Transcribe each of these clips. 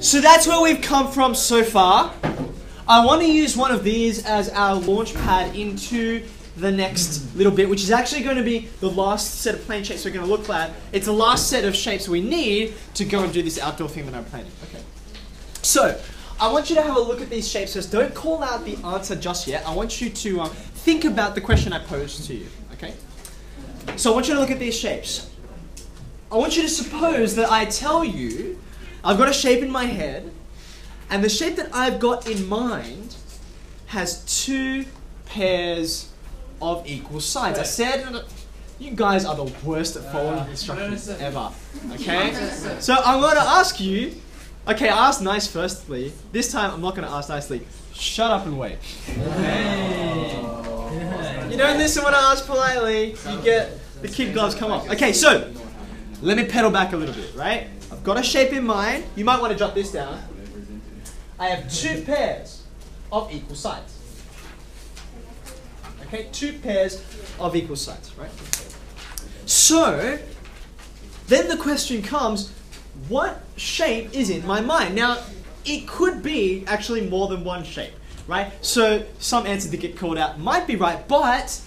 So that's where we've come from so far. I want to use one of these as our launch pad into the next little bit, which is actually going to be the last set of plane shapes we're going to look at. It's the last set of shapes we need to go and do this outdoor thing that I'm planning. Okay. So, I want you to have a look at these shapes first. Don't call out the answer just yet. I want you to uh, think about the question I posed to you. Okay. So I want you to look at these shapes. I want you to suppose that I tell you I've got a shape in my head, and the shape that I've got in mind has two pairs of equal sides. I said you guys are the worst at following instructions ever. Okay? So I'm going to ask you. Okay, I asked nice firstly. This time I'm not going to ask nicely. Shut up and wait. You don't listen when I ask politely. You get the kid gloves come off. Okay, so let me pedal back a little bit, right? I've got a shape in mind. You might want to jot this down. I have two pairs of equal sides. Okay, two pairs of equal sides, right? So, then the question comes, what shape is in my mind? Now, it could be actually more than one shape, right? So, some answers that get called out might be right, but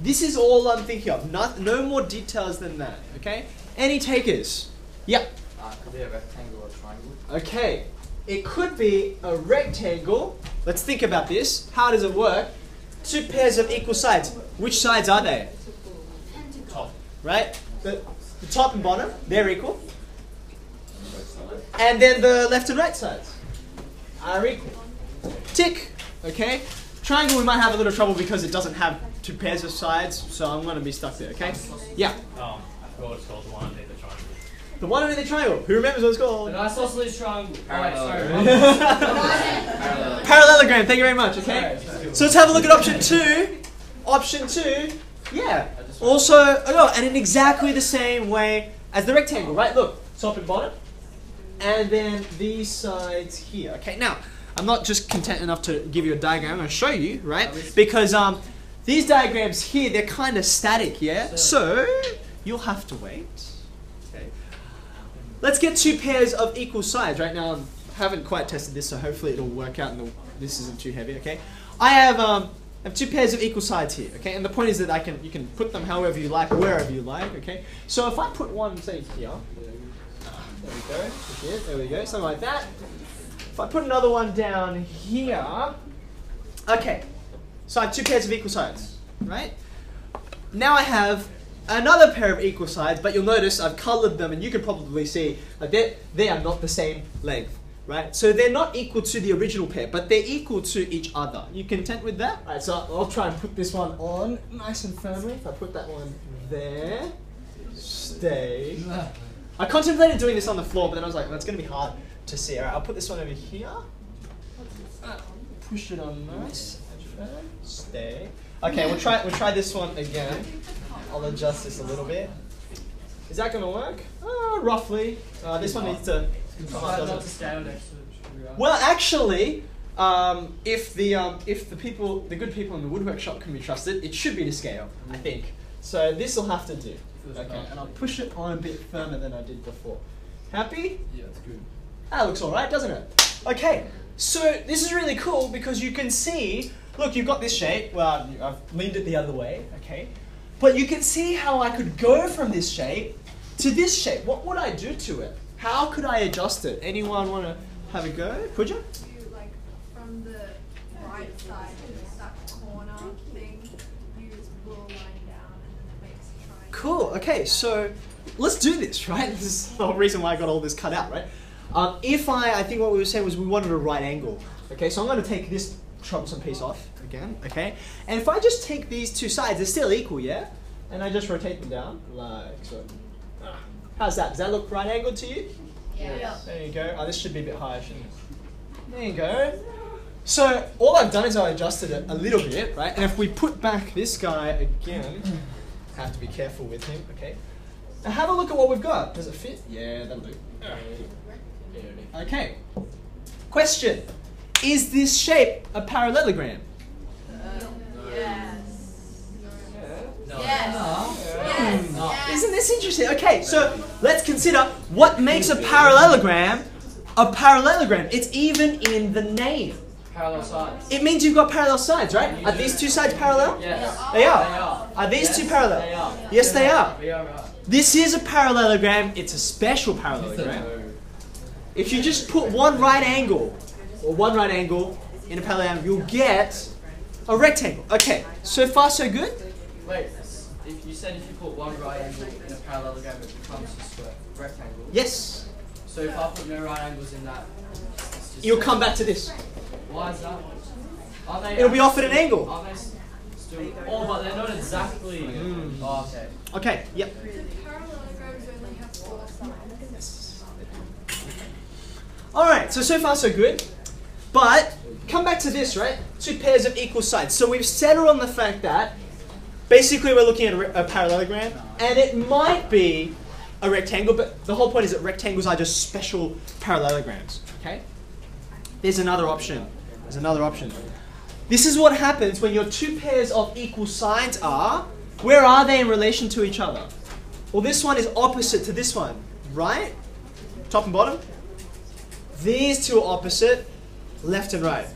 this is all I'm thinking of. Not, no more details than that, okay? Any takers? Yep. Uh, could be a rectangle or triangle. Okay, it could be a rectangle. Let's think about this. How does it work? Two pairs of equal sides. Which sides are they? Top. Right? The, the top and bottom, they're equal. And then the left and right sides are equal. Tick. Okay? Triangle, we might have a little trouble because it doesn't have two pairs of sides, so I'm going to be stuck there, okay? Yeah. Oh, I forgot what it's called, the one underneath the one in the triangle. Who remembers what it's called? The isosceles triangle. Oh, wait, sorry. Parallelogram, thank you very much, okay? So let's have a look at option two. Option two, yeah. Also, oh, and in exactly the same way as the rectangle, right? Look, top and bottom. And then these sides here. Okay, now, I'm not just content enough to give you a diagram, I'm going to show you, right? Because um, these diagrams here, they're kind of static, yeah? So, you'll have to wait. Let's get two pairs of equal sides. Right now, I haven't quite tested this, so hopefully it'll work out and the, this isn't too heavy, okay? I have, um, I have two pairs of equal sides here, okay? And the point is that I can, you can put them however you like, wherever you like, okay? So if I put one, say, here, there we go, here, there we go, something like that. If I put another one down here, okay, so I have two pairs of equal sides, right? Now I have another pair of equal sides, but you'll notice I've colored them and you can probably see that they they are not the same length, right? So they're not equal to the original pair, but they're equal to each other. You content with that? Right, so I'll try and put this one on nice and firmly. If I put that one there, stay. I contemplated doing this on the floor, but then I was like, that's going to be hard to see. All right, I'll put this one over here. Push it on nice. Stay. Okay, we'll try we'll try this one again. I'll adjust this a little bit. Is that going to work? Uh, roughly. Uh, this one needs to. come up, doesn't it? scale next to it. should be right. Well, actually, um, if the um, if the people, the good people in the woodwork shop can be trusted, it should be to scale. I think. So this will have to do. Okay, and I'll push it on a bit firmer than I did before. Happy? Yeah, it's good. That looks all right, doesn't it? Okay, so this is really cool because you can see. Look, you've got this shape. Well, I've leaned it the other way. Okay, but you can see how I could go from this shape to this shape. What would I do to it? How could I adjust it? Anyone want to have a go? Could you? you like from the right side that corner thing, you line down and then it makes a triangle. Cool. Okay, so let's do this, right? This is the whole reason why I got all this cut out, right? Um, if I, I think what we were saying was we wanted a right angle. Okay, so I'm going to take this troublesome piece off again. Okay, and if I just take these two sides, they're still equal, yeah? And I just rotate them down like so. Ah, How's that? Does that look right angled to you? Yeah. There you go. Oh, this should be a bit higher, shouldn't it? There you go. So all I've done is I adjusted it a little bit, right? And if we put back this guy again, have to be careful with him, okay? Now have a look at what we've got. Does it fit? Yeah, that'll do. Okay. Question. Is this shape a parallelogram? Yes. No. Yes. Yes. Yes. Isn't this interesting? Okay, so let's consider what makes a parallelogram A parallelogram. It's even in the name. Parallel sides. It means you've got parallel sides, right? Are these two sides parallel? Yes. They are. They are. Are these two Yes, parallel? They are. Yes, they are. We are right. This is a parallelogram. It's a special parallelogram. If you just put one right angle or one right angle in a parallelogram, you'll get a rectangle. Okay, so far so good? Wait, if you said if you put one right angle in a parallelogram, it becomes a square rectangle. Yes. So if I put no right angles in that, it's just You'll come back to this. Why is that? Are they? It'll be off at an angle. Are they s- still? Oh, but they're not exactly. Mm. Oh, okay. Okay, yep. Do parallelograms only have four sides? Alright, so so far so good. But come back to this, right? Two pairs of equal sides. So we've settled on the fact that basically we're looking at a, a parallelogram and it might be a rectangle, but the whole point is that rectangles are just special parallelograms. Okay? There's another option. There's another option. This is what happens when your two pairs of equal sides are. Where are they in relation to each other? Well, this one is opposite to this one, right? Top and bottom. These two are opposite, left and right.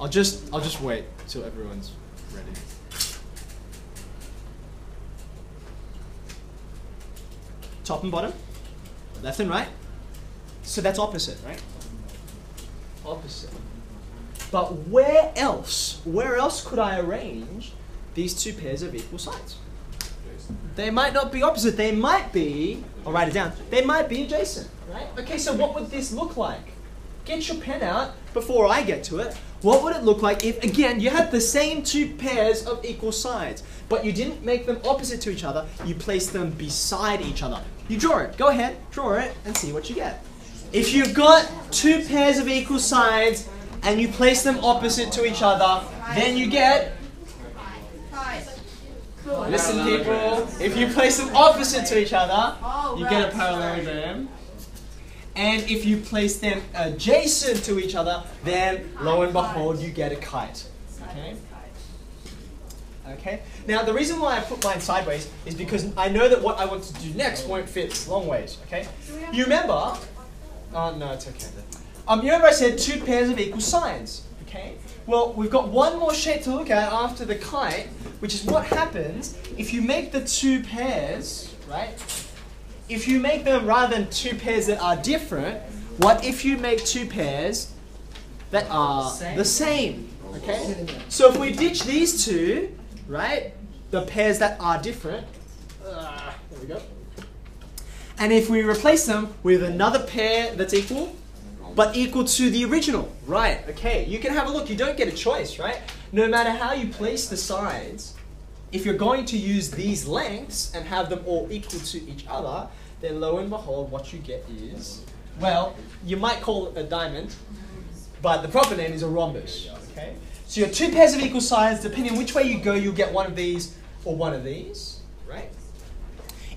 I'll just I'll just wait till everyone's ready. Top and bottom, left and right. So that's opposite, right? Opposite. But where else? Where else could I arrange these two pairs of equal sides? They might not be opposite. They might be. I'll write it down. They might be adjacent, right? Okay, so what would this look like? Get your pen out before I get to it. What would it look like if, again, you had the same two pairs of equal sides, but you didn't make them opposite to each other, you placed them beside each other? You draw it. Go ahead, draw it, and see what you get. If you've got two pairs of equal sides and you place them opposite to each other, then you get Listen, people. If you place them opposite to each other, you get a parallelogram. And if you place them adjacent to each other, then lo and behold, you get a kite. Okay. Okay. Now the reason why I put mine sideways is because I know that what I want to do next won't fit long ways. Okay. You remember? Oh no, it's okay. Um, you remember I said two pairs of equal sides. Okay. Well, we've got one more shape to look at after the kite, which is what happens if you make the two pairs, right? If you make them rather than two pairs that are different, what if you make two pairs that are the same? Okay? So if we ditch these two, right? The pairs that are different, uh, there we go. And if we replace them with another pair that's equal, but equal to the original. Right, okay. You can have a look. You don't get a choice, right? No matter how you place the sides, if you're going to use these lengths and have them all equal to each other, then lo and behold, what you get is, well, you might call it a diamond, but the proper name is a rhombus, okay? So your two pairs of equal sides, depending on which way you go, you'll get one of these or one of these, right?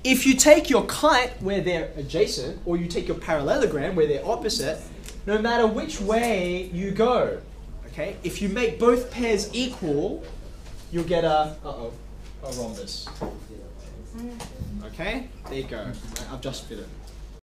If you take your kite where they're adjacent, or you take your parallelogram where they're opposite, no matter which way you go, okay, if you make both pairs equal, you'll get a, uh-oh, a rhombus. Okay, there you go. I've just fit it.